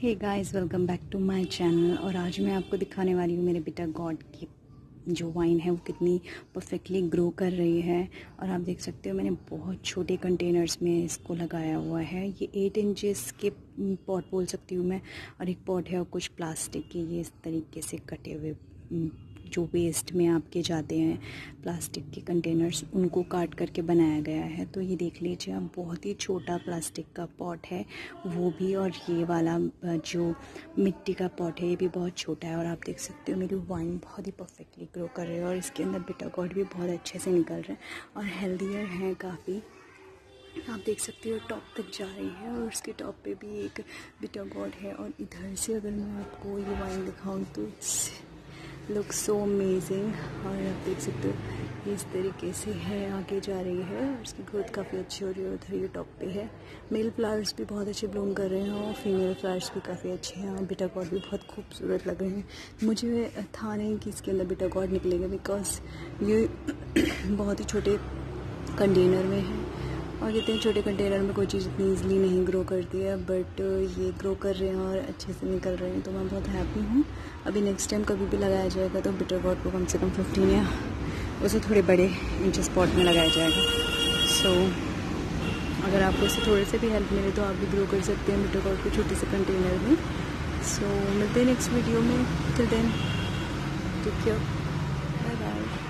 Hey guys welcome back to my channel और आज मैं आपको दिखाने वाली हूँ मेरे बेटा गॉड की जो वाइन है, वो कितनी परफेक्टली ग्रो कर रही है। और आप देख सकते हो मैंने बहुत छोटे कंटेनर्स में इसको लगाया हुआ है। ये एट इंचेस के पॉट बोल सकती हूँ मैं। और एक पॉट है और कुछ प्लास्टिक के ये इस तरीके से कटे हुए जो वेस्ट में आपके जाते हैं प्लास्टिक के कंटेनर्स उनको काट करके बनाया गया है। तो ये देख लीजिए आप बहुत ही छोटा प्लास्टिक का पॉट है। वो भी और ये वाला जो मिट्टी का पॉट है, ये भी बहुत छोटा है और आप देख सकते हो, मेरी वाइन बहुत ही परफेक्टली ग्रो कर रही है और इसके अंदर बिटा गॉड भी बहुत अच्छे से निकल रहे हैं और हेल्दियर हैं काफ़ी। आप देख सकते हो टॉप तक जा रही है और उसके टॉप पे भी एक बिटा गॉड है और इधर से अगर मैं आपको ये वाइन दिखाऊँ तो लुक सो अमेजिंग और आप देख सकते हो, इस तरीके से है, आगे जा रही है। उसकी ग्रोथ काफ़ी अच्छी हो रही है उधर ये टॉप पे है। मेल फ्लावर्स भी बहुत अच्छे ब्लूम कर रहे हैं और फीमेल फ्लावर्स भी काफ़ी अच्छे हैं। और बिटा गॉड भी बहुत खूबसूरत लग रहे हैं। मुझे था नहीं कि इसके अंदर बिटा गॉड निकलेगा बिकॉज़ ये बहुत ही छोटे कंटेनर में है। और इतने छोटे कंटेनर में कोई चीज़ इतनी ईजिली नहीं ग्रो करती है बट ये ग्रो कर रहे हैं और अच्छे से निकल रहे हैं तो मैं बहुत हैप्पी हूँ। अभी नेक्स्ट टाइम कभी भी लगाया जाएगा तो बिटर गॉड को कम से कम फिफ्टीन या उसे थोड़े बड़े इंच स्पॉट में लगाया जाएगा। सो so, अगर आपको इससे थोड़े से भी हेल्प मिले तो आप भी ग्रो कर सकते हैं बिटर गॉड को छोटे से कंटेनर में। सो so, मिलते हैं नेक्स्ट वीडियो में। Till then take care bye bye